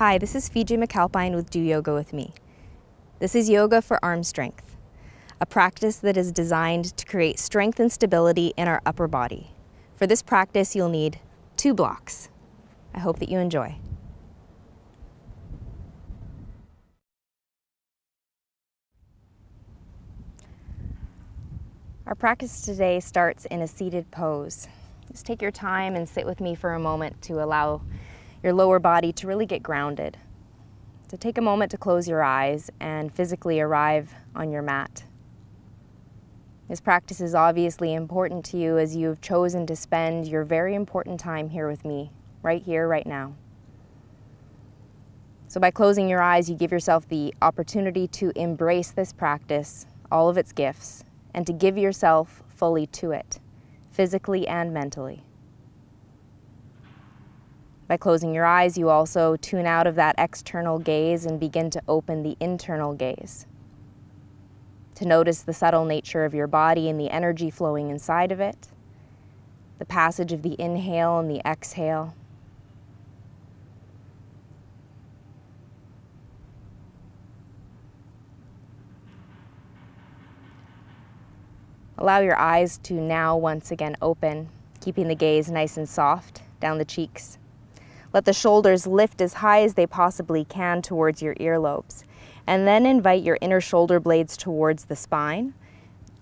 Hi, this is Fiji McAlpine with Do Yoga With Me. This is yoga for arm strength, a practice that is designed to create strength and stability in our upper body. For this practice, you'll need two blocks. I hope that you enjoy. Our practice today starts in a seated pose. Just take your time and sit with me for a moment to allow your lower body to really get grounded. So take a moment to close your eyes and physically arrive on your mat. This practice is obviously important to you as you have chosen to spend your very important time here with me, right here, right now. So by closing your eyes, you give yourself the opportunity to embrace this practice, all of its gifts, and to give yourself fully to it, physically and mentally. By closing your eyes, you also tune out of that external gaze and begin to open the internal gaze. To notice the subtle nature of your body and the energy flowing inside of it, the passage of the inhale and the exhale. Allow your eyes to now once again open, keeping the gaze nice and soft down the cheeks let the shoulders lift as high as they possibly can towards your earlobes. And then invite your inner shoulder blades towards the spine,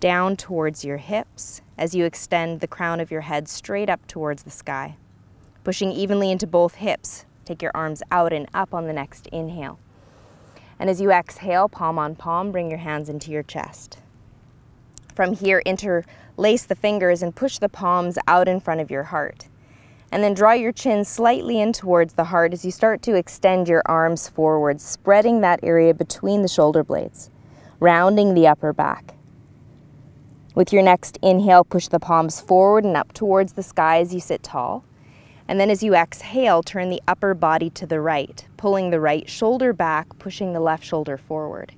down towards your hips as you extend the crown of your head straight up towards the sky. Pushing evenly into both hips, take your arms out and up on the next inhale. And as you exhale, palm on palm, bring your hands into your chest. From here, interlace the fingers and push the palms out in front of your heart. And then draw your chin slightly in towards the heart as you start to extend your arms forward, spreading that area between the shoulder blades, rounding the upper back. With your next inhale, push the palms forward and up towards the sky as you sit tall. And then as you exhale, turn the upper body to the right, pulling the right shoulder back, pushing the left shoulder forward.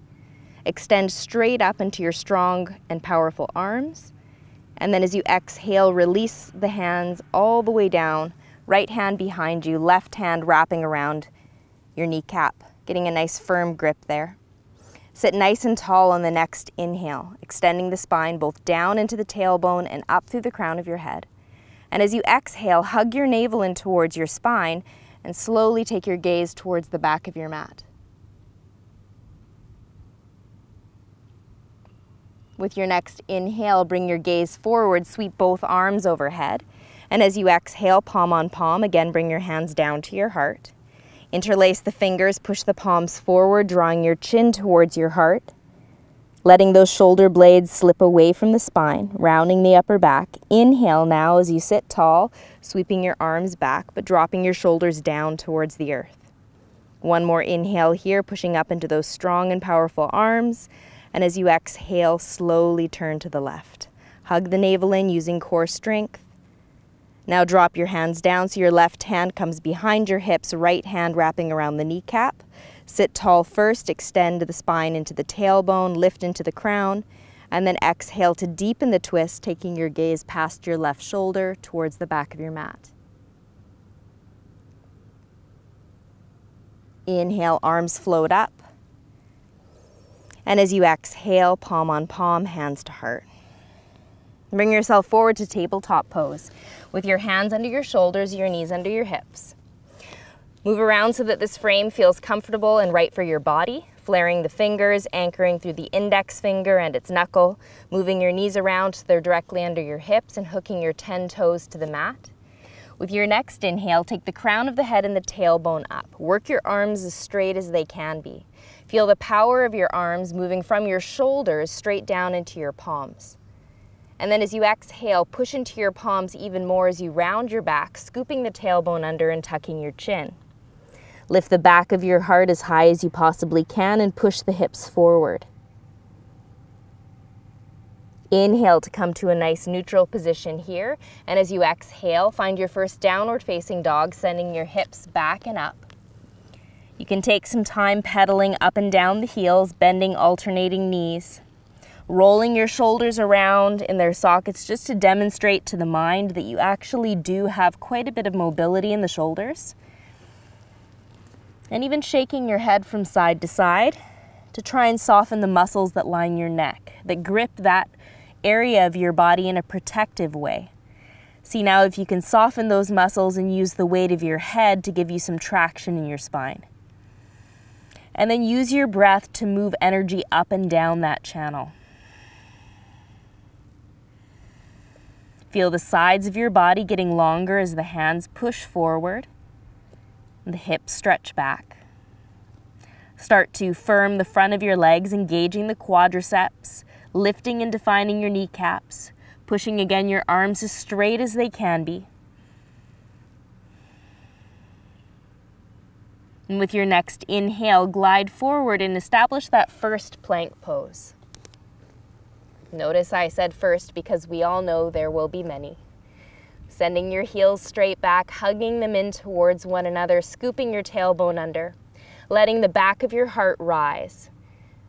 Extend straight up into your strong and powerful arms and then as you exhale, release the hands all the way down, right hand behind you, left hand wrapping around your kneecap, getting a nice firm grip there. Sit nice and tall on the next inhale, extending the spine both down into the tailbone and up through the crown of your head. And as you exhale, hug your navel in towards your spine and slowly take your gaze towards the back of your mat. With your next inhale, bring your gaze forward, sweep both arms overhead. And as you exhale, palm on palm, again bring your hands down to your heart. Interlace the fingers, push the palms forward, drawing your chin towards your heart. Letting those shoulder blades slip away from the spine, rounding the upper back. Inhale now as you sit tall, sweeping your arms back, but dropping your shoulders down towards the earth. One more inhale here, pushing up into those strong and powerful arms. And as you exhale, slowly turn to the left. Hug the navel in using core strength. Now drop your hands down so your left hand comes behind your hips, right hand wrapping around the kneecap. Sit tall first, extend the spine into the tailbone, lift into the crown, and then exhale to deepen the twist, taking your gaze past your left shoulder towards the back of your mat. Inhale, arms float up. And as you exhale, palm on palm, hands to heart. Bring yourself forward to tabletop pose with your hands under your shoulders, your knees under your hips. Move around so that this frame feels comfortable and right for your body, flaring the fingers, anchoring through the index finger and its knuckle, moving your knees around so they're directly under your hips and hooking your 10 toes to the mat. With your next inhale, take the crown of the head and the tailbone up. Work your arms as straight as they can be. Feel the power of your arms moving from your shoulders straight down into your palms. And then as you exhale, push into your palms even more as you round your back, scooping the tailbone under and tucking your chin. Lift the back of your heart as high as you possibly can and push the hips forward. Inhale to come to a nice neutral position here. And as you exhale, find your first downward facing dog, sending your hips back and up. You can take some time pedaling up and down the heels, bending alternating knees, rolling your shoulders around in their sockets just to demonstrate to the mind that you actually do have quite a bit of mobility in the shoulders. And even shaking your head from side to side to try and soften the muscles that line your neck, that grip that area of your body in a protective way. See now if you can soften those muscles and use the weight of your head to give you some traction in your spine. And then use your breath to move energy up and down that channel. Feel the sides of your body getting longer as the hands push forward the hips stretch back. Start to firm the front of your legs, engaging the quadriceps, lifting and defining your kneecaps, pushing again your arms as straight as they can be. And with your next inhale, glide forward and establish that first plank pose. Notice I said first because we all know there will be many. Sending your heels straight back, hugging them in towards one another, scooping your tailbone under, letting the back of your heart rise.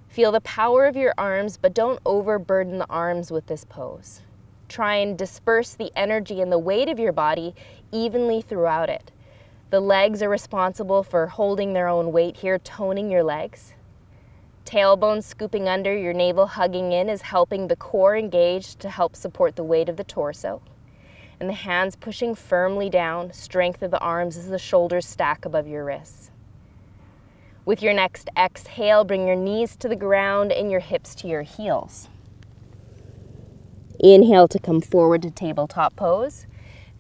Feel the power of your arms, but don't overburden the arms with this pose. Try and disperse the energy and the weight of your body evenly throughout it. The legs are responsible for holding their own weight here, toning your legs. Tailbone scooping under, your navel hugging in is helping the core engage to help support the weight of the torso. And the hands pushing firmly down, strength of the arms as the shoulders stack above your wrists. With your next exhale, bring your knees to the ground and your hips to your heels. Inhale to come forward to tabletop pose.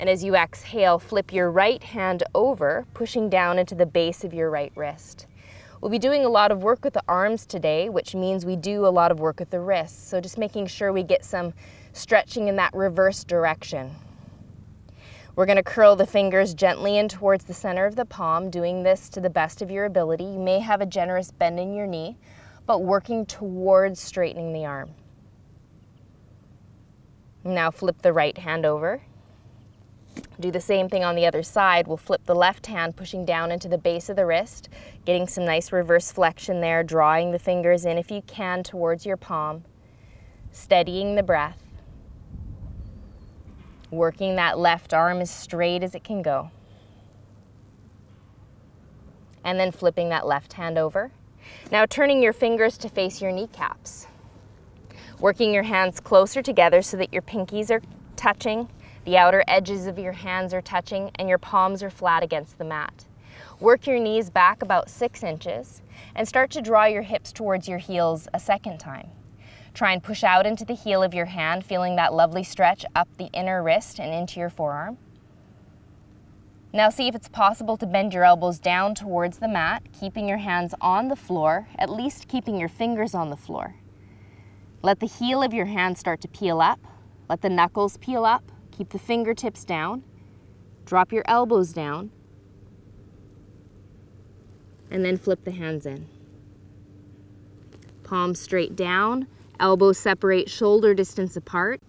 And as you exhale, flip your right hand over, pushing down into the base of your right wrist. We'll be doing a lot of work with the arms today, which means we do a lot of work with the wrists. So just making sure we get some stretching in that reverse direction. We're going to curl the fingers gently in towards the center of the palm, doing this to the best of your ability. You may have a generous bend in your knee, but working towards straightening the arm. Now flip the right hand over. Do the same thing on the other side. We'll flip the left hand, pushing down into the base of the wrist, getting some nice reverse flexion there, drawing the fingers in if you can towards your palm, steadying the breath working that left arm as straight as it can go. And then flipping that left hand over. Now turning your fingers to face your kneecaps. Working your hands closer together so that your pinkies are touching, the outer edges of your hands are touching, and your palms are flat against the mat. Work your knees back about six inches and start to draw your hips towards your heels a second time. Try and push out into the heel of your hand, feeling that lovely stretch up the inner wrist and into your forearm. Now see if it's possible to bend your elbows down towards the mat, keeping your hands on the floor, at least keeping your fingers on the floor. Let the heel of your hand start to peel up. Let the knuckles peel up. Keep the fingertips down. Drop your elbows down. And then flip the hands in. Palms straight down, Elbows separate shoulder distance apart.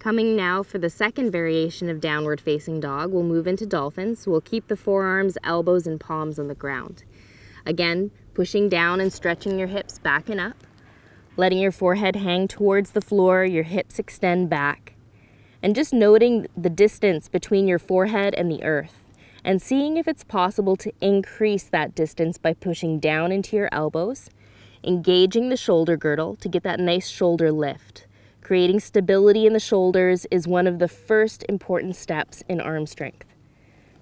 Coming now for the second variation of downward facing dog, we'll move into dolphins. We'll keep the forearms, elbows, and palms on the ground. Again, pushing down and stretching your hips back and up, letting your forehead hang towards the floor, your hips extend back, and just noting the distance between your forehead and the earth, and seeing if it's possible to increase that distance by pushing down into your elbows engaging the shoulder girdle to get that nice shoulder lift. Creating stability in the shoulders is one of the first important steps in arm strength.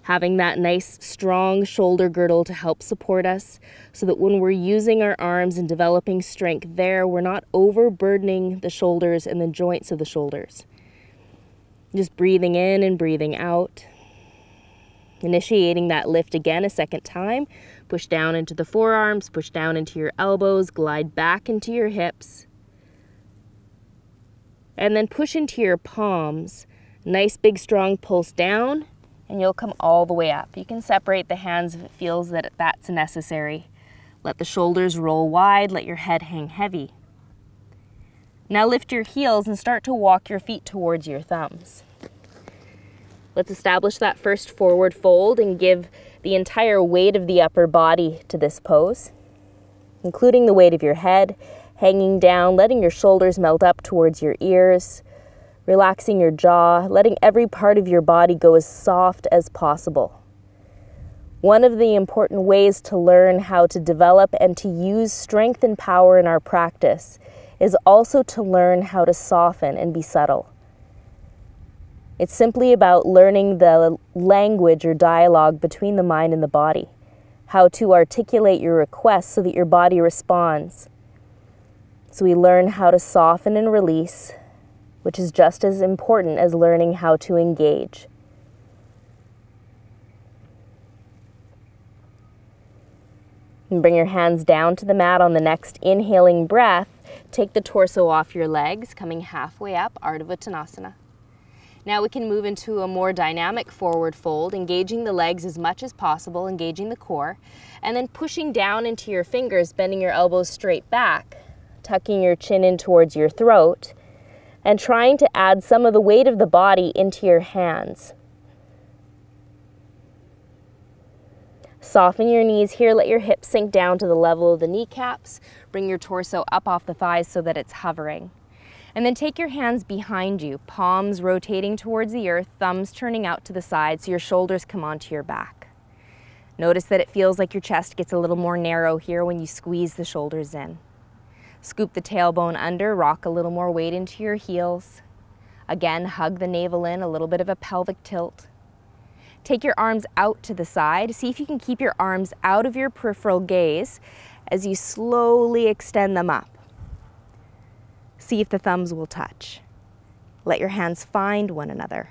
Having that nice strong shoulder girdle to help support us so that when we're using our arms and developing strength there, we're not overburdening the shoulders and the joints of the shoulders. Just breathing in and breathing out. Initiating that lift again a second time Push down into the forearms, push down into your elbows, glide back into your hips. And then push into your palms. Nice big strong pulse down and you'll come all the way up. You can separate the hands if it feels that that's necessary. Let the shoulders roll wide, let your head hang heavy. Now lift your heels and start to walk your feet towards your thumbs. Let's establish that first forward fold and give the entire weight of the upper body to this pose, including the weight of your head, hanging down, letting your shoulders melt up towards your ears, relaxing your jaw, letting every part of your body go as soft as possible. One of the important ways to learn how to develop and to use strength and power in our practice is also to learn how to soften and be subtle. It's simply about learning the language or dialogue between the mind and the body, how to articulate your requests so that your body responds. So we learn how to soften and release, which is just as important as learning how to engage. And bring your hands down to the mat on the next inhaling breath. Take the torso off your legs, coming halfway up, Ardha Uttanasana. Now we can move into a more dynamic forward fold, engaging the legs as much as possible, engaging the core, and then pushing down into your fingers, bending your elbows straight back, tucking your chin in towards your throat, and trying to add some of the weight of the body into your hands. Soften your knees here, let your hips sink down to the level of the kneecaps. Bring your torso up off the thighs so that it's hovering. And then take your hands behind you, palms rotating towards the earth, thumbs turning out to the side so your shoulders come onto your back. Notice that it feels like your chest gets a little more narrow here when you squeeze the shoulders in. Scoop the tailbone under, rock a little more weight into your heels. Again, hug the navel in, a little bit of a pelvic tilt. Take your arms out to the side. See if you can keep your arms out of your peripheral gaze as you slowly extend them up. See if the thumbs will touch. Let your hands find one another.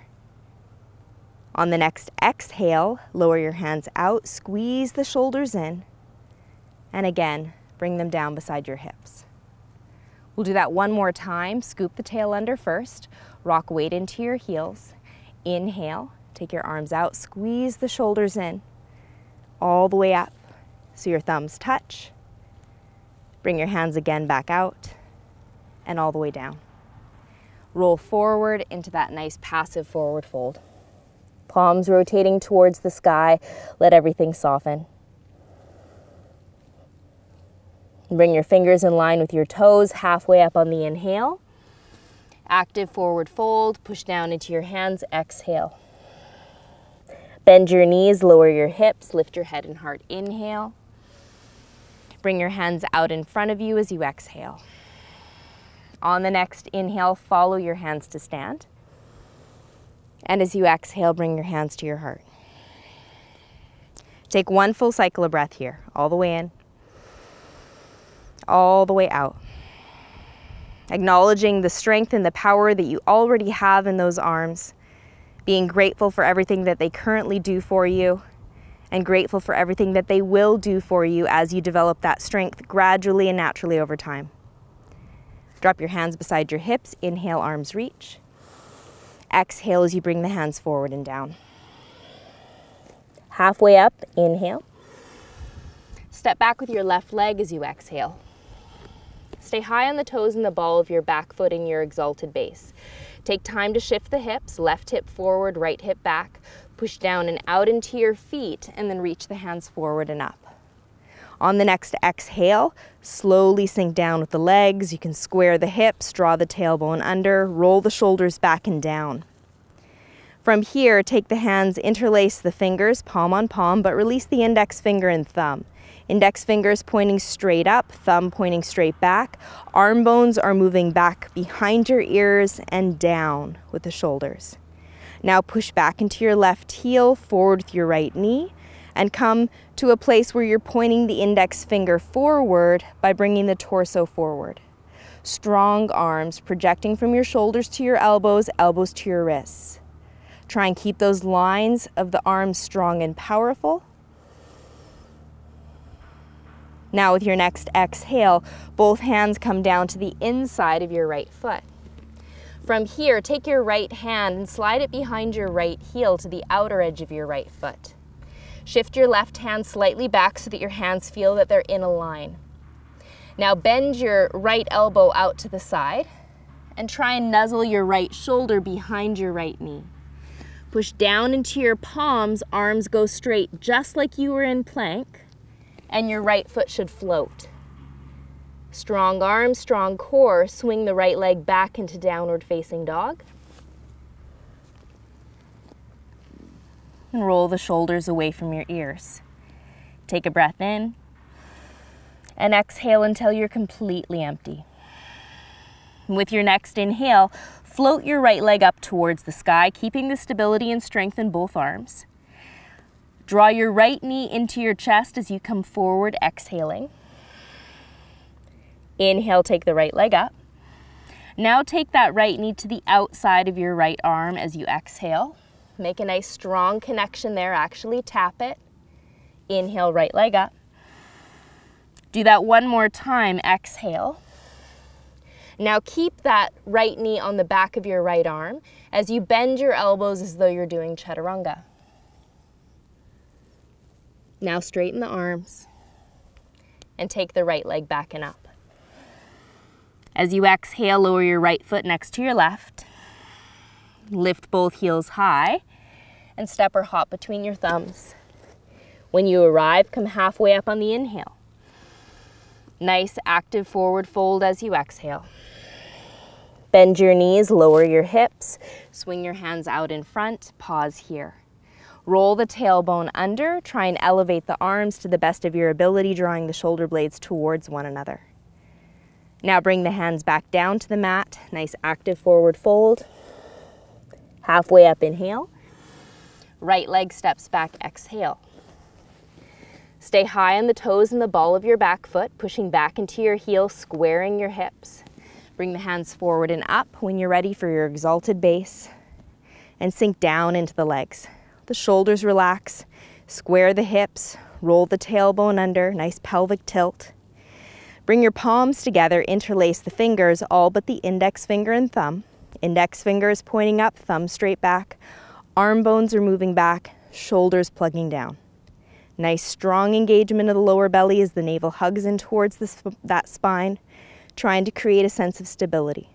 On the next exhale, lower your hands out, squeeze the shoulders in, and again, bring them down beside your hips. We'll do that one more time. Scoop the tail under first, rock weight into your heels. Inhale, Take your arms out, squeeze the shoulders in all the way up so your thumbs touch. Bring your hands again back out and all the way down. Roll forward into that nice passive forward fold. Palms rotating towards the sky. Let everything soften. Bring your fingers in line with your toes halfway up on the inhale. Active forward fold. Push down into your hands. Exhale. Bend your knees, lower your hips, lift your head and heart. Inhale. Bring your hands out in front of you as you exhale. On the next inhale, follow your hands to stand. And as you exhale, bring your hands to your heart. Take one full cycle of breath here, all the way in, all the way out. Acknowledging the strength and the power that you already have in those arms being grateful for everything that they currently do for you, and grateful for everything that they will do for you as you develop that strength gradually and naturally over time. Drop your hands beside your hips, inhale, arms reach. Exhale as you bring the hands forward and down. Halfway up, inhale. Step back with your left leg as you exhale. Stay high on the toes and the ball of your back foot in your exalted base. Take time to shift the hips, left hip forward, right hip back. Push down and out into your feet and then reach the hands forward and up. On the next exhale, slowly sink down with the legs. You can square the hips, draw the tailbone under, roll the shoulders back and down. From here, take the hands, interlace the fingers, palm on palm, but release the index finger and thumb. Index fingers pointing straight up, thumb pointing straight back. Arm bones are moving back behind your ears and down with the shoulders. Now push back into your left heel, forward with your right knee, and come to a place where you're pointing the index finger forward by bringing the torso forward. Strong arms projecting from your shoulders to your elbows, elbows to your wrists. Try and keep those lines of the arms strong and powerful. Now with your next exhale, both hands come down to the inside of your right foot. From here, take your right hand and slide it behind your right heel to the outer edge of your right foot. Shift your left hand slightly back so that your hands feel that they're in a line. Now bend your right elbow out to the side and try and nuzzle your right shoulder behind your right knee. Push down into your palms, arms go straight just like you were in plank and your right foot should float. Strong arms, strong core, swing the right leg back into downward facing dog. and roll the shoulders away from your ears. Take a breath in and exhale until you're completely empty. With your next inhale, float your right leg up towards the sky, keeping the stability and strength in both arms. Draw your right knee into your chest as you come forward, exhaling. Inhale, take the right leg up. Now take that right knee to the outside of your right arm as you exhale. Make a nice strong connection there. Actually tap it. Inhale, right leg up. Do that one more time. Exhale. Now keep that right knee on the back of your right arm as you bend your elbows as though you're doing chaturanga. Now straighten the arms and take the right leg back and up. As you exhale, lower your right foot next to your left. Lift both heels high and step or hop between your thumbs. When you arrive, come halfway up on the inhale. Nice active forward fold as you exhale. Bend your knees, lower your hips, swing your hands out in front, pause here. Roll the tailbone under, try and elevate the arms to the best of your ability, drawing the shoulder blades towards one another. Now bring the hands back down to the mat, nice active forward fold. Halfway up, inhale. Right leg steps back, exhale. Stay high on the toes and the ball of your back foot, pushing back into your heel, squaring your hips. Bring the hands forward and up when you're ready for your exalted base. And sink down into the legs. The shoulders relax, square the hips, roll the tailbone under, nice pelvic tilt. Bring your palms together, interlace the fingers, all but the index finger and thumb. Index finger is pointing up, thumb straight back. Arm bones are moving back, shoulders plugging down. Nice strong engagement of the lower belly as the navel hugs in towards the, that spine, trying to create a sense of stability.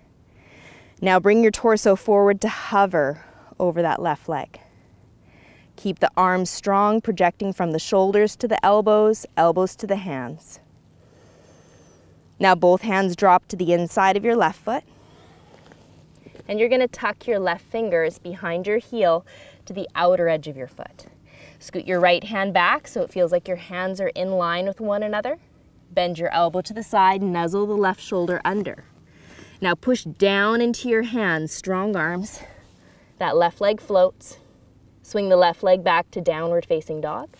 Now bring your torso forward to hover over that left leg. Keep the arms strong, projecting from the shoulders to the elbows, elbows to the hands. Now both hands drop to the inside of your left foot and you're gonna tuck your left fingers behind your heel to the outer edge of your foot. Scoot your right hand back so it feels like your hands are in line with one another. Bend your elbow to the side, nuzzle the left shoulder under. Now push down into your hands, strong arms. That left leg floats. Swing the left leg back to downward facing dog.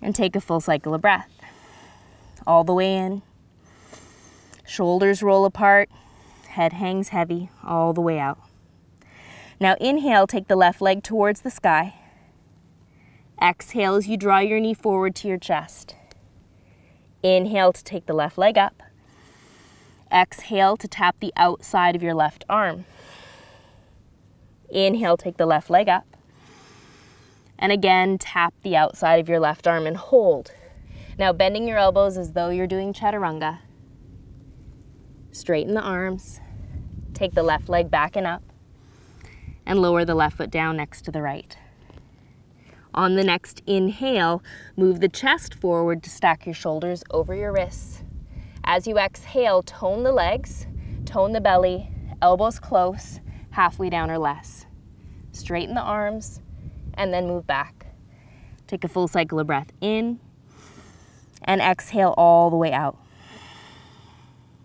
And take a full cycle of breath. All the way in. Shoulders roll apart, Head hangs heavy all the way out. Now inhale, take the left leg towards the sky. Exhale as you draw your knee forward to your chest. Inhale to take the left leg up. Exhale to tap the outside of your left arm. Inhale, take the left leg up. And again, tap the outside of your left arm and hold. Now bending your elbows as though you're doing chaturanga. Straighten the arms. Take the left leg back and up and lower the left foot down next to the right. On the next inhale, move the chest forward to stack your shoulders over your wrists. As you exhale, tone the legs, tone the belly, elbows close, halfway down or less. Straighten the arms and then move back. Take a full cycle of breath in and exhale all the way out.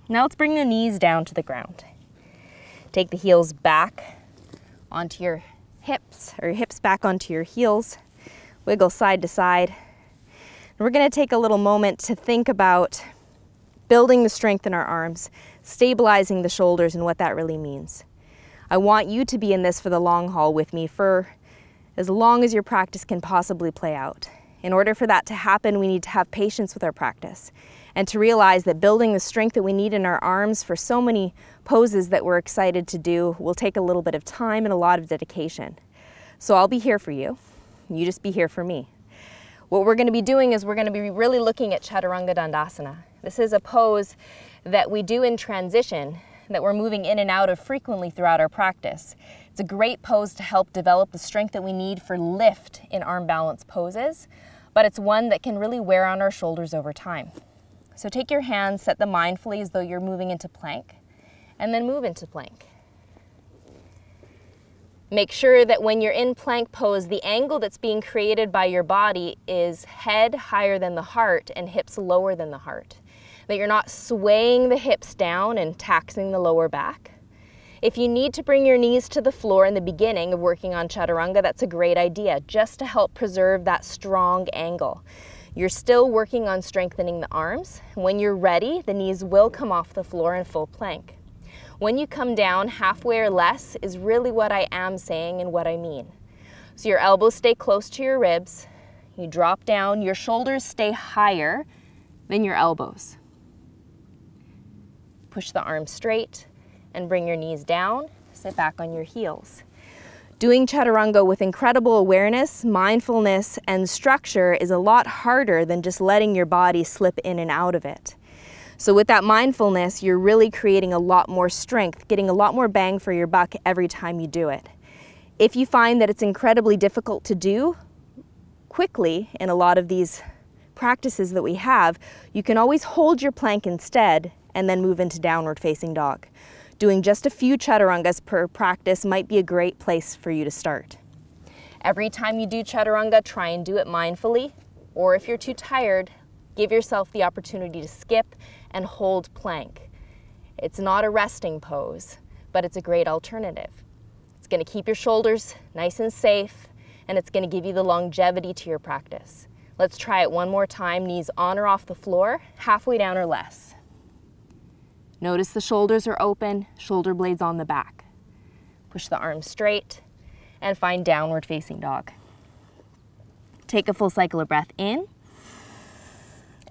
Now let's bring the knees down to the ground. Take the heels back onto your hips, or your hips back onto your heels. Wiggle side to side. And we're gonna take a little moment to think about building the strength in our arms, stabilizing the shoulders and what that really means. I want you to be in this for the long haul with me for as long as your practice can possibly play out. In order for that to happen, we need to have patience with our practice and to realize that building the strength that we need in our arms for so many poses that we're excited to do will take a little bit of time and a lot of dedication. So I'll be here for you. You just be here for me. What we're going to be doing is we're going to be really looking at Chaturanga Dandasana. This is a pose that we do in transition that we're moving in and out of frequently throughout our practice. It's a great pose to help develop the strength that we need for lift in arm balance poses, but it's one that can really wear on our shoulders over time. So take your hands, set them mindfully as though you're moving into plank, and then move into plank. Make sure that when you're in plank pose, the angle that's being created by your body is head higher than the heart and hips lower than the heart. That you're not swaying the hips down and taxing the lower back. If you need to bring your knees to the floor in the beginning of working on chaturanga, that's a great idea, just to help preserve that strong angle. You're still working on strengthening the arms. When you're ready, the knees will come off the floor in full plank. When you come down halfway or less is really what I am saying and what I mean. So your elbows stay close to your ribs. You drop down, your shoulders stay higher than your elbows. Push the arms straight and bring your knees down. Sit back on your heels. Doing chaturanga with incredible awareness, mindfulness, and structure is a lot harder than just letting your body slip in and out of it. So with that mindfulness, you're really creating a lot more strength, getting a lot more bang for your buck every time you do it. If you find that it's incredibly difficult to do quickly in a lot of these practices that we have, you can always hold your plank instead and then move into downward facing dog. Doing just a few chaturangas per practice might be a great place for you to start. Every time you do chaturanga, try and do it mindfully, or if you're too tired, give yourself the opportunity to skip and hold plank. It's not a resting pose, but it's a great alternative. It's going to keep your shoulders nice and safe, and it's going to give you the longevity to your practice. Let's try it one more time, knees on or off the floor, halfway down or less. Notice the shoulders are open, shoulder blades on the back. Push the arms straight and find downward facing dog. Take a full cycle of breath in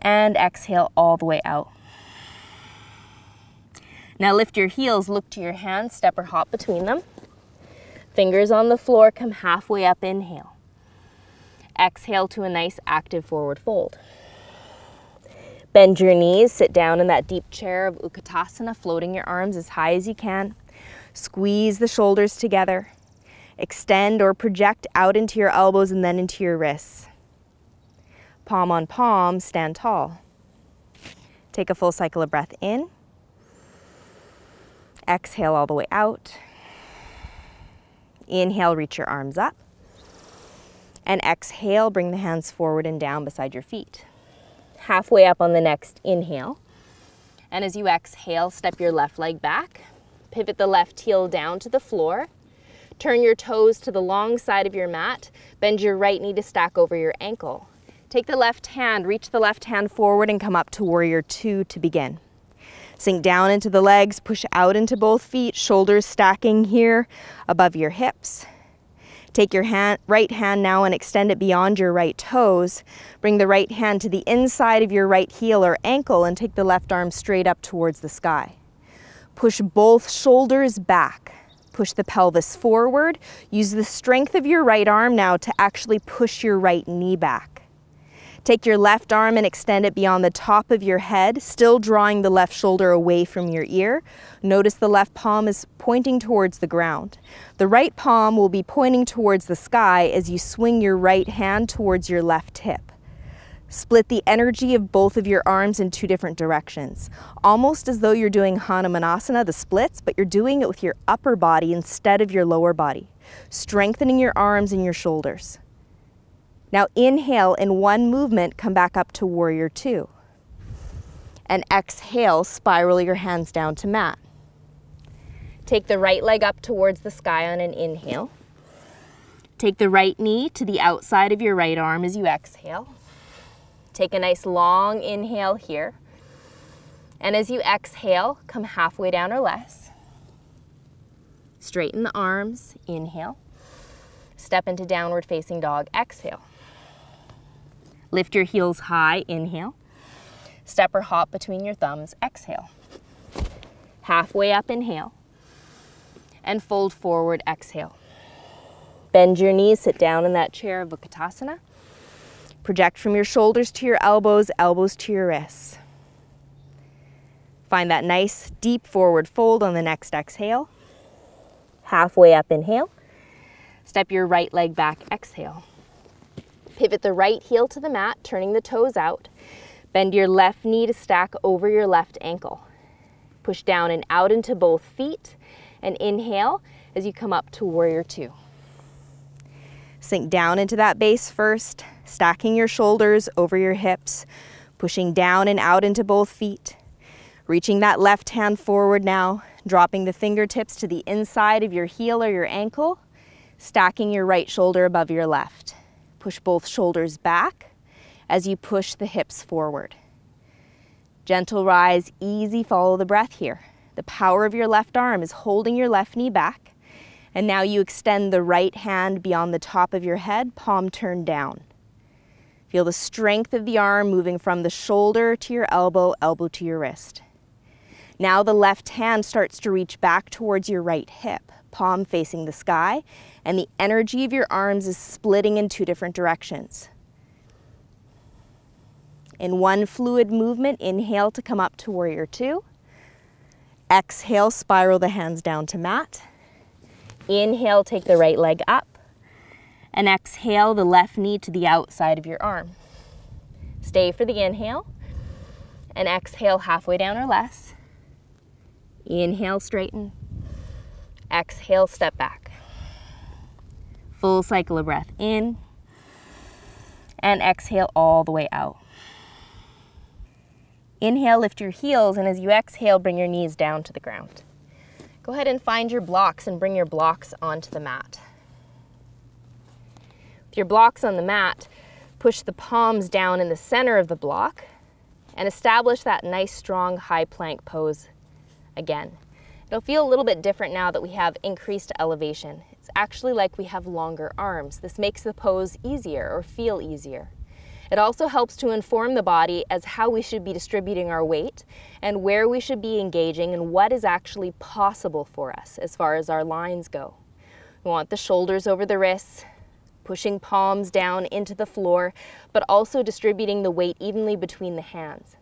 and exhale all the way out. Now lift your heels, look to your hands, step or hop between them. Fingers on the floor, come halfway up, inhale. Exhale to a nice active forward fold. Bend your knees, sit down in that deep chair of Utkatasana, floating your arms as high as you can. Squeeze the shoulders together. Extend or project out into your elbows and then into your wrists. Palm on palm, stand tall. Take a full cycle of breath in Exhale all the way out. Inhale, reach your arms up. And exhale, bring the hands forward and down beside your feet. Halfway up on the next inhale. And as you exhale, step your left leg back. Pivot the left heel down to the floor. Turn your toes to the long side of your mat. Bend your right knee to stack over your ankle. Take the left hand, reach the left hand forward and come up to warrior two to begin. Sink down into the legs, push out into both feet, shoulders stacking here above your hips. Take your hand, right hand now and extend it beyond your right toes. Bring the right hand to the inside of your right heel or ankle and take the left arm straight up towards the sky. Push both shoulders back. Push the pelvis forward. Use the strength of your right arm now to actually push your right knee back. Take your left arm and extend it beyond the top of your head, still drawing the left shoulder away from your ear. Notice the left palm is pointing towards the ground. The right palm will be pointing towards the sky as you swing your right hand towards your left hip. Split the energy of both of your arms in two different directions, almost as though you're doing Hanumanasana, the splits, but you're doing it with your upper body instead of your lower body, strengthening your arms and your shoulders. Now inhale in one movement, come back up to warrior two. And exhale, spiral your hands down to mat. Take the right leg up towards the sky on an inhale. Take the right knee to the outside of your right arm as you exhale. Take a nice long inhale here. And as you exhale, come halfway down or less. Straighten the arms, inhale. Step into downward facing dog, exhale. Lift your heels high, inhale. Step or hop between your thumbs, exhale. Halfway up, inhale. And fold forward, exhale. Bend your knees, sit down in that chair of Utkatasana. Project from your shoulders to your elbows, elbows to your wrists. Find that nice deep forward fold on the next exhale. Halfway up, inhale. Step your right leg back, exhale. Pivot the right heel to the mat, turning the toes out. Bend your left knee to stack over your left ankle. Push down and out into both feet and inhale as you come up to warrior two. Sink down into that base first, stacking your shoulders over your hips, pushing down and out into both feet. Reaching that left hand forward now, dropping the fingertips to the inside of your heel or your ankle, stacking your right shoulder above your left. Push both shoulders back as you push the hips forward. Gentle rise, easy follow the breath here. The power of your left arm is holding your left knee back. And now you extend the right hand beyond the top of your head, palm turned down. Feel the strength of the arm moving from the shoulder to your elbow, elbow to your wrist. Now the left hand starts to reach back towards your right hip, palm facing the sky, and the energy of your arms is splitting in two different directions. In one fluid movement, inhale to come up to warrior two. Exhale, spiral the hands down to mat. Inhale, take the right leg up. And exhale the left knee to the outside of your arm. Stay for the inhale. And exhale halfway down or less. Inhale, straighten. Exhale, step back. Full cycle of breath in. And exhale all the way out. Inhale, lift your heels, and as you exhale, bring your knees down to the ground. Go ahead and find your blocks and bring your blocks onto the mat. With your blocks on the mat, push the palms down in the center of the block and establish that nice, strong, high plank pose again. It'll feel a little bit different now that we have increased elevation. It's actually like we have longer arms. This makes the pose easier or feel easier. It also helps to inform the body as how we should be distributing our weight and where we should be engaging and what is actually possible for us as far as our lines go. We want the shoulders over the wrists, pushing palms down into the floor, but also distributing the weight evenly between the hands.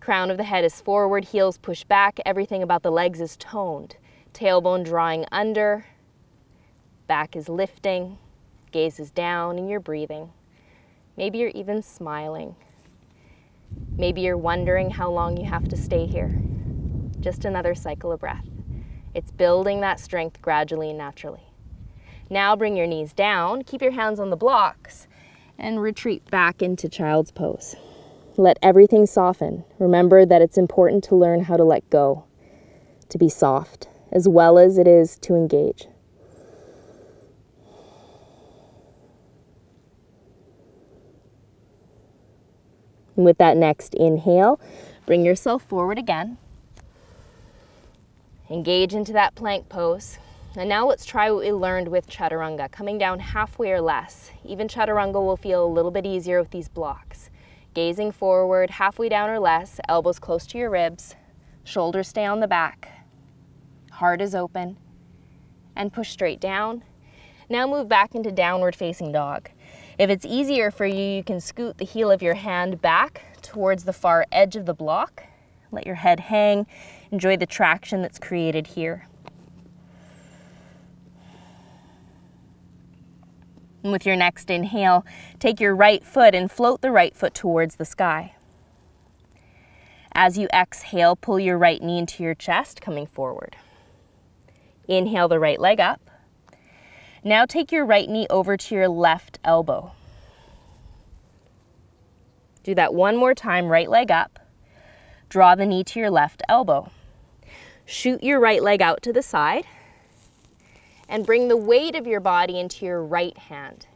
Crown of the head is forward, heels push back, everything about the legs is toned. Tailbone drawing under, back is lifting, gaze is down, and you're breathing. Maybe you're even smiling. Maybe you're wondering how long you have to stay here. Just another cycle of breath. It's building that strength gradually and naturally. Now bring your knees down, keep your hands on the blocks, and retreat back into child's pose. Let everything soften. Remember that it's important to learn how to let go, to be soft, as well as it is to engage. And with that next inhale, bring yourself forward again. Engage into that plank pose. And now let's try what we learned with chaturanga, coming down halfway or less. Even chaturanga will feel a little bit easier with these blocks. Gazing forward, halfway down or less, elbows close to your ribs, shoulders stay on the back, heart is open, and push straight down. Now move back into downward facing dog. If it's easier for you, you can scoot the heel of your hand back towards the far edge of the block. Let your head hang. Enjoy the traction that's created here. And with your next inhale, take your right foot and float the right foot towards the sky. As you exhale, pull your right knee into your chest, coming forward. Inhale the right leg up. Now take your right knee over to your left elbow. Do that one more time, right leg up. Draw the knee to your left elbow. Shoot your right leg out to the side and bring the weight of your body into your right hand.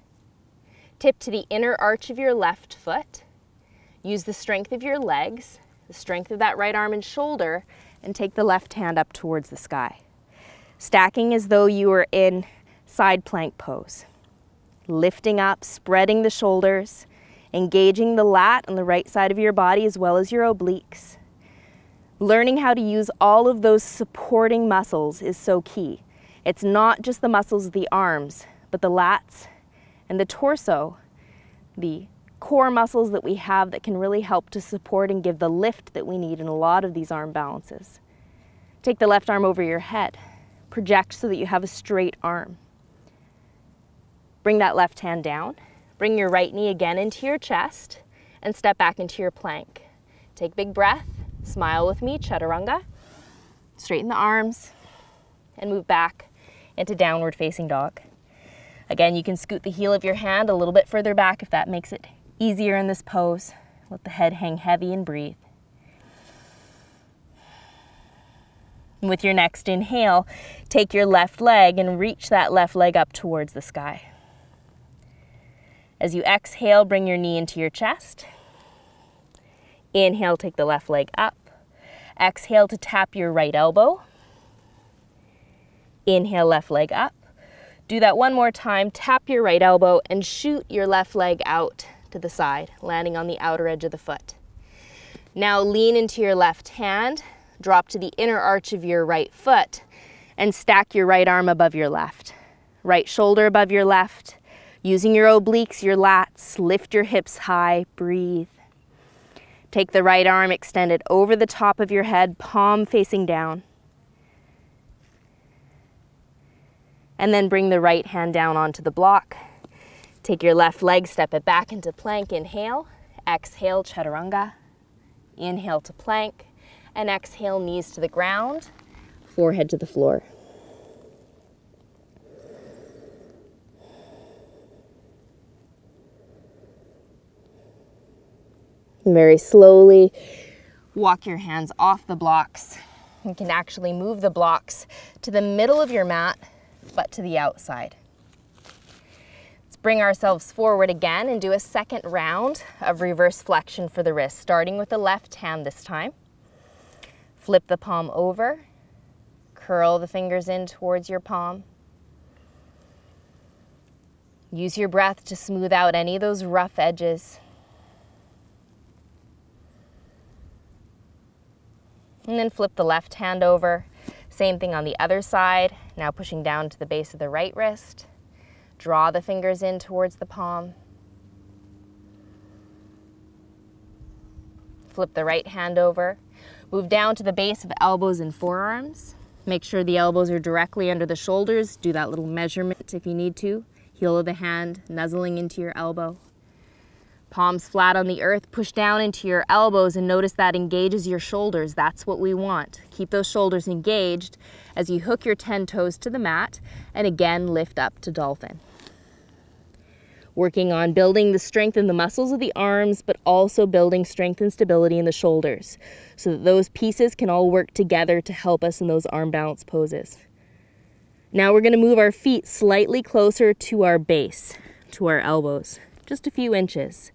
Tip to the inner arch of your left foot. Use the strength of your legs, the strength of that right arm and shoulder, and take the left hand up towards the sky. Stacking as though you were in side plank pose. Lifting up, spreading the shoulders, engaging the lat on the right side of your body as well as your obliques. Learning how to use all of those supporting muscles is so key. It's not just the muscles of the arms, but the lats and the torso, the core muscles that we have that can really help to support and give the lift that we need in a lot of these arm balances. Take the left arm over your head. Project so that you have a straight arm. Bring that left hand down. Bring your right knee again into your chest and step back into your plank. Take big breath, smile with me, chaturanga. Straighten the arms and move back into downward facing dog. Again, you can scoot the heel of your hand a little bit further back if that makes it easier in this pose. Let the head hang heavy and breathe. With your next inhale, take your left leg and reach that left leg up towards the sky. As you exhale, bring your knee into your chest. Inhale, take the left leg up. Exhale to tap your right elbow. Inhale, left leg up. Do that one more time. Tap your right elbow and shoot your left leg out to the side, landing on the outer edge of the foot. Now lean into your left hand, drop to the inner arch of your right foot, and stack your right arm above your left. Right shoulder above your left. Using your obliques, your lats, lift your hips high, breathe. Take the right arm, extended over the top of your head, palm facing down. And then bring the right hand down onto the block. Take your left leg, step it back into plank, inhale. Exhale, chaturanga. Inhale to plank. And exhale, knees to the ground, forehead to the floor. Very slowly walk your hands off the blocks. You can actually move the blocks to the middle of your mat, but to the outside. Let's bring ourselves forward again and do a second round of reverse flexion for the wrist, starting with the left hand this time. Flip the palm over, curl the fingers in towards your palm. Use your breath to smooth out any of those rough edges. And then flip the left hand over. Same thing on the other side. Now pushing down to the base of the right wrist. Draw the fingers in towards the palm. Flip the right hand over. Move down to the base of elbows and forearms. Make sure the elbows are directly under the shoulders. Do that little measurement if you need to. Heel of the hand nuzzling into your elbow. Palms flat on the earth, push down into your elbows and notice that engages your shoulders. That's what we want. Keep those shoulders engaged as you hook your 10 toes to the mat and again lift up to dolphin. Working on building the strength in the muscles of the arms, but also building strength and stability in the shoulders so that those pieces can all work together to help us in those arm balance poses. Now we're gonna move our feet slightly closer to our base, to our elbows, just a few inches.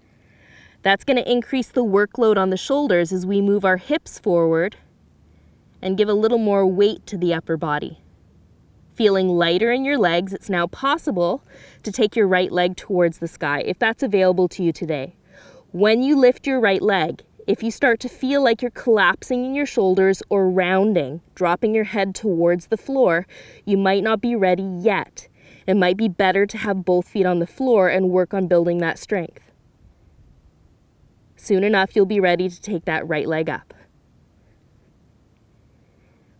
That's going to increase the workload on the shoulders as we move our hips forward and give a little more weight to the upper body. Feeling lighter in your legs, it's now possible to take your right leg towards the sky if that's available to you today. When you lift your right leg, if you start to feel like you're collapsing in your shoulders or rounding, dropping your head towards the floor, you might not be ready yet. It might be better to have both feet on the floor and work on building that strength. Soon enough, you'll be ready to take that right leg up.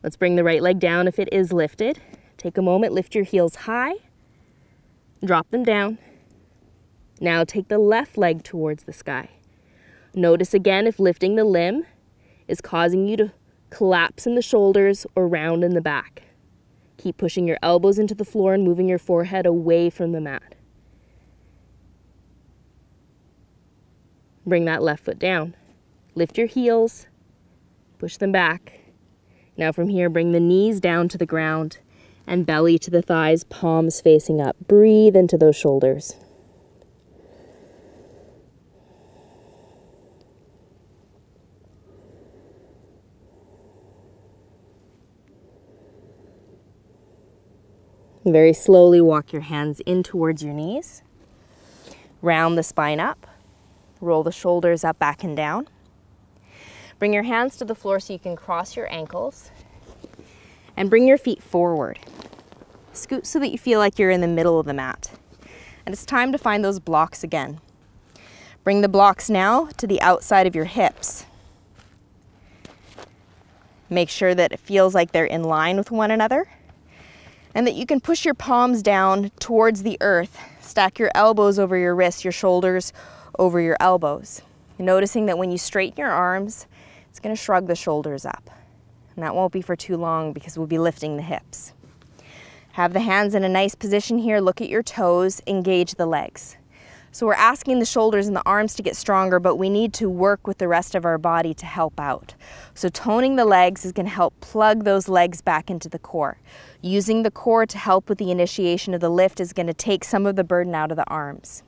Let's bring the right leg down if it is lifted. Take a moment, lift your heels high, drop them down. Now take the left leg towards the sky. Notice again if lifting the limb is causing you to collapse in the shoulders or round in the back. Keep pushing your elbows into the floor and moving your forehead away from the mat. Bring that left foot down. Lift your heels, push them back. Now from here, bring the knees down to the ground and belly to the thighs, palms facing up. Breathe into those shoulders. Very slowly walk your hands in towards your knees. Round the spine up. Roll the shoulders up, back and down. Bring your hands to the floor so you can cross your ankles. And bring your feet forward. Scoot so that you feel like you're in the middle of the mat. And it's time to find those blocks again. Bring the blocks now to the outside of your hips. Make sure that it feels like they're in line with one another and that you can push your palms down towards the earth. Stack your elbows over your wrists, your shoulders over your elbows. Noticing that when you straighten your arms, it's going to shrug the shoulders up. And that won't be for too long because we'll be lifting the hips. Have the hands in a nice position here. Look at your toes, engage the legs. So we're asking the shoulders and the arms to get stronger, but we need to work with the rest of our body to help out. So toning the legs is gonna help plug those legs back into the core. Using the core to help with the initiation of the lift is gonna take some of the burden out of the arms.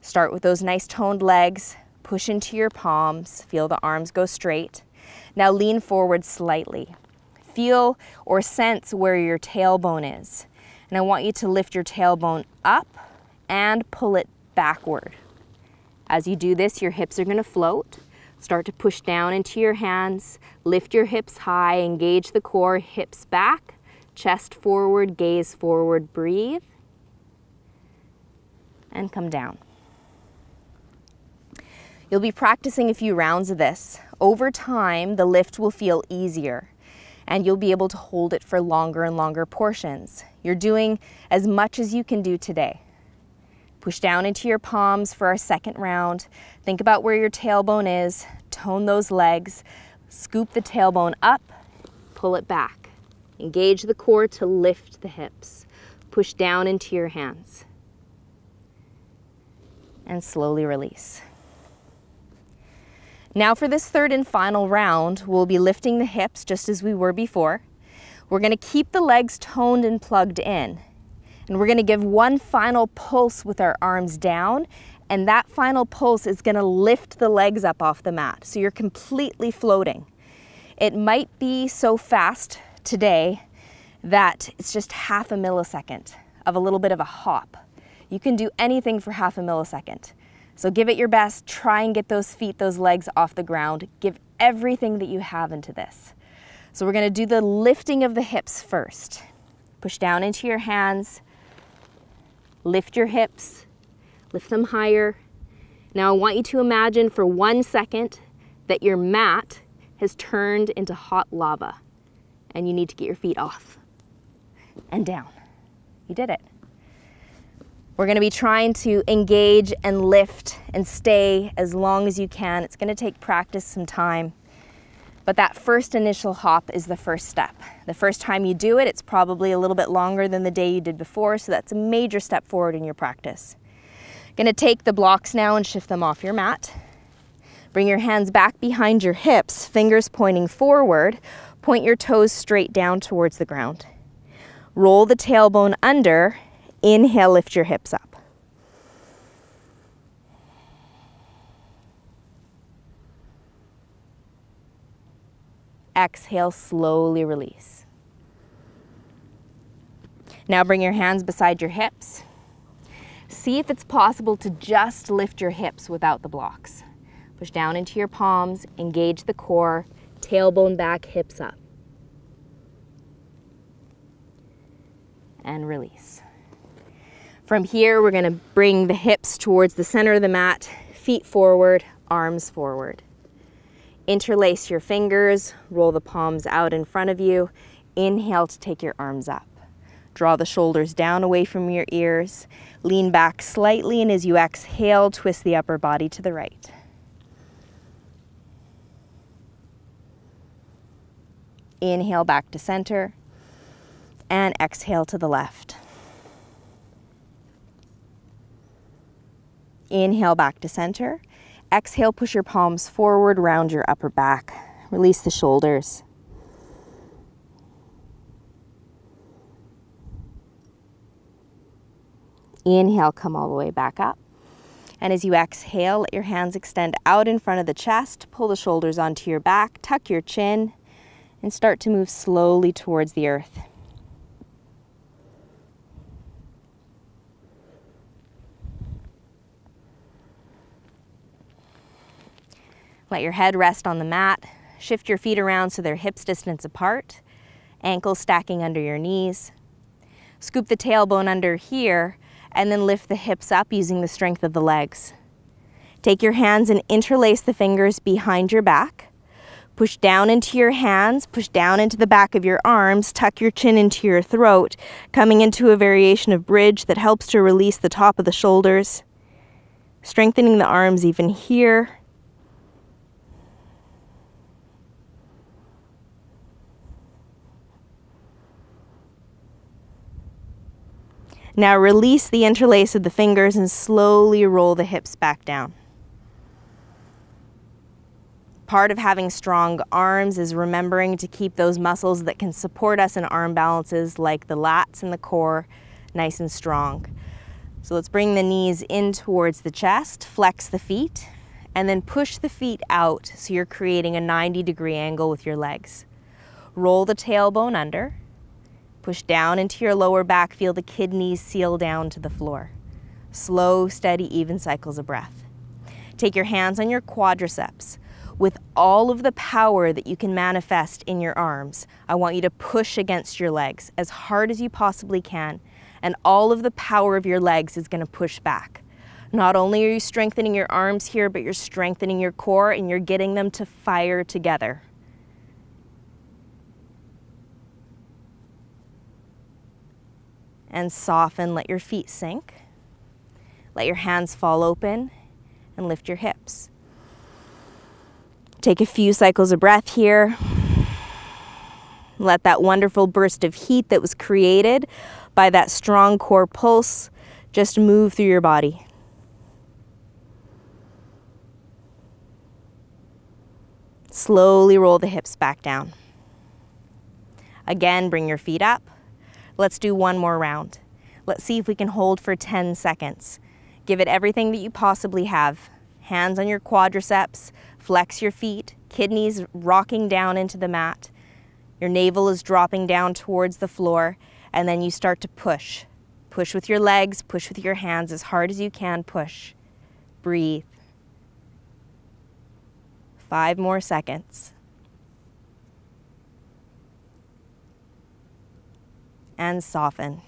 Start with those nice toned legs, push into your palms, feel the arms go straight. Now lean forward slightly. Feel or sense where your tailbone is. And I want you to lift your tailbone up and pull it backward. As you do this, your hips are gonna float. Start to push down into your hands. Lift your hips high, engage the core, hips back, chest forward, gaze forward, breathe. And come down. You'll be practicing a few rounds of this. Over time, the lift will feel easier and you'll be able to hold it for longer and longer portions. You're doing as much as you can do today. Push down into your palms for our second round. Think about where your tailbone is. Tone those legs. Scoop the tailbone up, pull it back. Engage the core to lift the hips. Push down into your hands. And slowly release. Now for this third and final round, we'll be lifting the hips just as we were before. We're gonna keep the legs toned and plugged in. And we're gonna give one final pulse with our arms down and that final pulse is gonna lift the legs up off the mat. So you're completely floating. It might be so fast today that it's just half a millisecond of a little bit of a hop. You can do anything for half a millisecond. So give it your best, try and get those feet, those legs off the ground. Give everything that you have into this. So we're gonna do the lifting of the hips first. Push down into your hands, lift your hips, lift them higher. Now I want you to imagine for one second that your mat has turned into hot lava and you need to get your feet off and down. You did it. We're gonna be trying to engage and lift and stay as long as you can. It's gonna take practice, some time. But that first initial hop is the first step. The first time you do it, it's probably a little bit longer than the day you did before, so that's a major step forward in your practice. Gonna take the blocks now and shift them off your mat. Bring your hands back behind your hips, fingers pointing forward. Point your toes straight down towards the ground. Roll the tailbone under Inhale, lift your hips up. Exhale, slowly release. Now bring your hands beside your hips. See if it's possible to just lift your hips without the blocks. Push down into your palms, engage the core, tailbone back, hips up. And release. From here, we're gonna bring the hips towards the center of the mat, feet forward, arms forward. Interlace your fingers, roll the palms out in front of you. Inhale to take your arms up. Draw the shoulders down away from your ears. Lean back slightly, and as you exhale, twist the upper body to the right. Inhale back to center, and exhale to the left. Inhale back to center. Exhale, push your palms forward, round your upper back. Release the shoulders. Inhale, come all the way back up. And as you exhale, let your hands extend out in front of the chest, pull the shoulders onto your back, tuck your chin, and start to move slowly towards the earth. Let your head rest on the mat. Shift your feet around so they're hips distance apart. Ankles stacking under your knees. Scoop the tailbone under here and then lift the hips up using the strength of the legs. Take your hands and interlace the fingers behind your back. Push down into your hands, push down into the back of your arms, tuck your chin into your throat, coming into a variation of bridge that helps to release the top of the shoulders. Strengthening the arms even here. Now release the interlace of the fingers and slowly roll the hips back down. Part of having strong arms is remembering to keep those muscles that can support us in arm balances like the lats and the core nice and strong. So let's bring the knees in towards the chest, flex the feet, and then push the feet out so you're creating a 90 degree angle with your legs. Roll the tailbone under, Push down into your lower back, feel the kidneys seal down to the floor. Slow, steady, even cycles of breath. Take your hands on your quadriceps. With all of the power that you can manifest in your arms, I want you to push against your legs as hard as you possibly can, and all of the power of your legs is going to push back. Not only are you strengthening your arms here, but you're strengthening your core and you're getting them to fire together. And soften. Let your feet sink. Let your hands fall open and lift your hips. Take a few cycles of breath here. Let that wonderful burst of heat that was created by that strong core pulse just move through your body. Slowly roll the hips back down. Again, bring your feet up. Let's do one more round. Let's see if we can hold for 10 seconds. Give it everything that you possibly have. Hands on your quadriceps, flex your feet, kidneys rocking down into the mat. Your navel is dropping down towards the floor, and then you start to push. Push with your legs, push with your hands as hard as you can, push. Breathe. Five more seconds. And soften.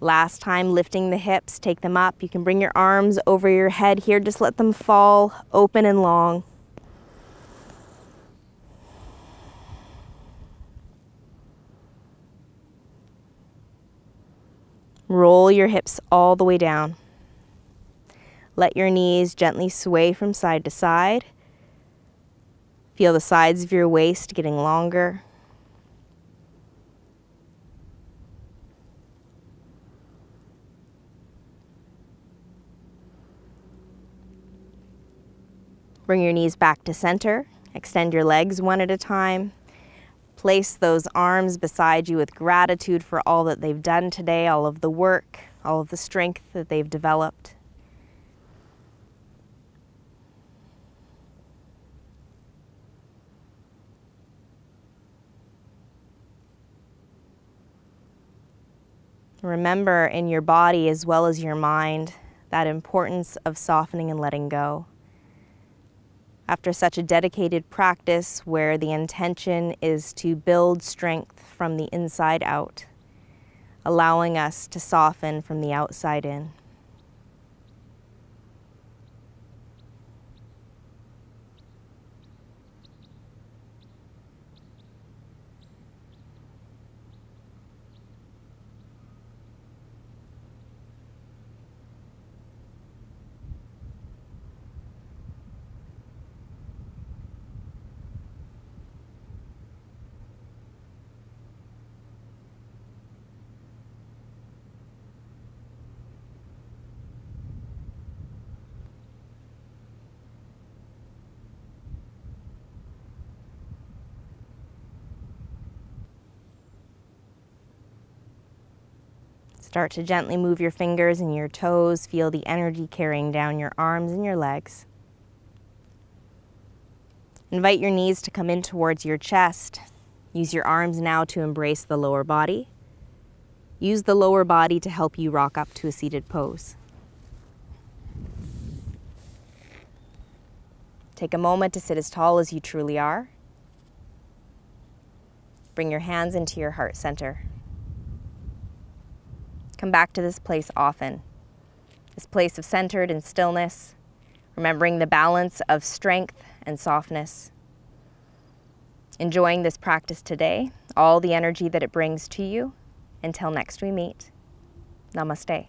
Last time, lifting the hips, take them up. You can bring your arms over your head here, just let them fall open and long. Roll your hips all the way down. Let your knees gently sway from side to side. Feel the sides of your waist getting longer. Bring your knees back to center. Extend your legs one at a time. Place those arms beside you with gratitude for all that they've done today, all of the work, all of the strength that they've developed. Remember in your body as well as your mind that importance of softening and letting go after such a dedicated practice where the intention is to build strength from the inside out, allowing us to soften from the outside in. Start to gently move your fingers and your toes. Feel the energy carrying down your arms and your legs. Invite your knees to come in towards your chest. Use your arms now to embrace the lower body. Use the lower body to help you rock up to a seated pose. Take a moment to sit as tall as you truly are. Bring your hands into your heart center. Come back to this place often. This place of centered and stillness, remembering the balance of strength and softness. Enjoying this practice today, all the energy that it brings to you. Until next we meet, namaste.